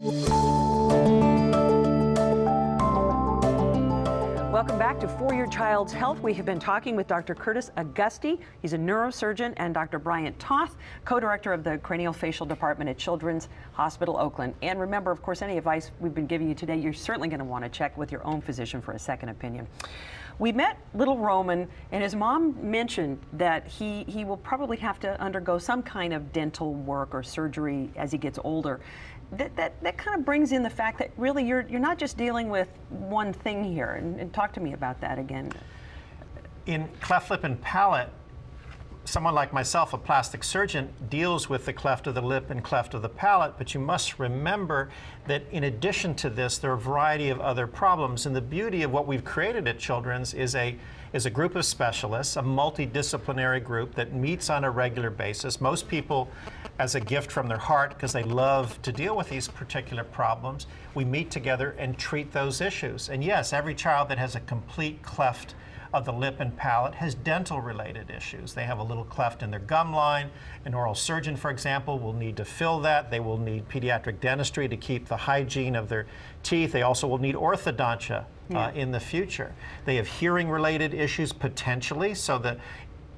Welcome back to For Your Child's Health. We have been talking with Dr. Kurtis Auguste. He's a neurosurgeon, and Dr. Bryant Toth, co-director of the Craniofacial Department at Children's Hospital Oakland. And remember, of course, any advice we've been giving you today, you're certainly going to want to check with your own physician for a second opinion. We met little Roman, and his mom mentioned that he, he will probably have to undergo some kind of dental work or surgery as he gets older that, that, that kind of brings in the fact that really you're, you're not just dealing with one thing here. And, and talk to me about that again. In cleft lip and palate, someone like myself, a plastic surgeon, deals with the cleft of the lip and cleft of the palate, but you must remember that in addition to this, there are a variety of other problems. And the beauty of what we've created at Children's is a is a group of specialists, a multidisciplinary group that meets on a regular basis. Most people as a gift from their heart because they love to deal with these particular problems. We meet together and treat those issues. And yes, every child that has a complete cleft of the lip and palate has dental related issues. They have a little cleft in their gum line. An oral surgeon, for example, will need to fill that. They will need pediatric dentistry to keep the hygiene of their teeth. They also will need orthodontia yeah. uh, in the future. They have hearing related issues potentially, so the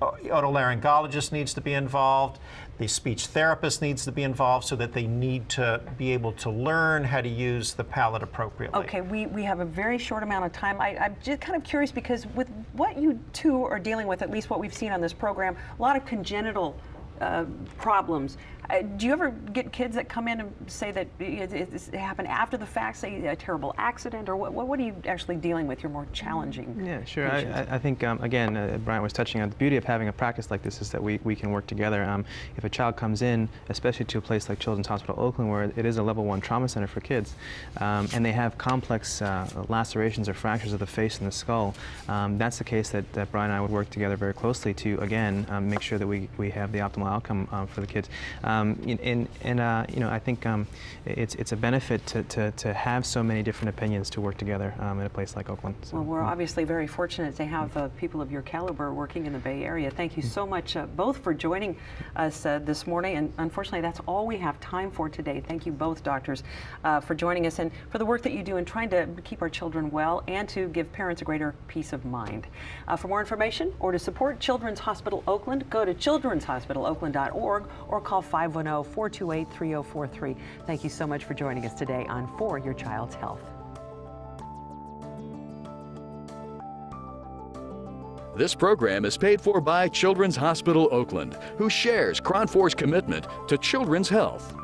Uh, otolaryngologist needs to be involved. The speech therapist needs to be involved so that they need to be able to learn how to use the palate appropriately. Okay, we, we have a very short amount of time. I, I'm just kind of curious because with what you two are dealing with, at least what we've seen on this program, a lot of congenital uh, problems. Uh, do you ever get kids that come in and say that it, it, it happened after the fact, say a terrible accident, or what, what are you actually dealing with? Your more challenging. Yeah, sure. I, I, think um, again, uh, Brian was touching on the beauty of having a practice like this is that we, we can work together. Um, if a child comes in, especially to a place like Children's Hospital Oakland, where it is a level one trauma center for kids, um, and they have complex uh, lacerations or fractures of the face and the skull, um, that's the case that, that Brian and I would work together very closely to again um, make sure that we, we have the optimal outcome um, for the kids. Um, and and uh, you know, I think um, it's it's a benefit to, to, to, have so many different opinions to work together um, in a place like Oakland. So, well, we're obviously very fortunate to have uh, people of your caliber working in the Bay Area. Thank you so much uh, both for joining us uh, this morning. And unfortunately, that's all we have time for today. Thank you both, doctors, uh, for joining us and for the work that you do in trying to keep our children well and to give parents a greater peace of mind. Uh, for more information or to support Children's Hospital Oakland, go to children'shospitaloakland.org or call 510 428 3043. Thank you so much for joining us today on For Your Child's Health. This program is paid for by Children's Hospital Oakland, who shares KRON4's commitment to children's health.